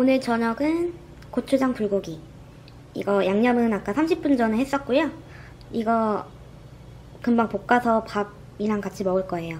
오늘 저녁은 고추장 불고기. 이거 양념은 아까 30분 전에 했었고요. 이거 금방 볶아서 밥이랑 같이 먹을 거예요.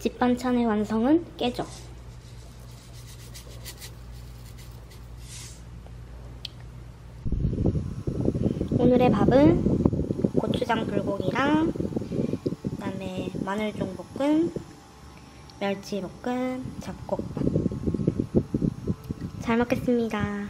집 반찬의 완성은 깨죠. 오늘의 밥은 고추장 불고기랑 그다음에 마늘종 볶음, 멸치 볶음, 잡곡밥. 잘 먹겠습니다.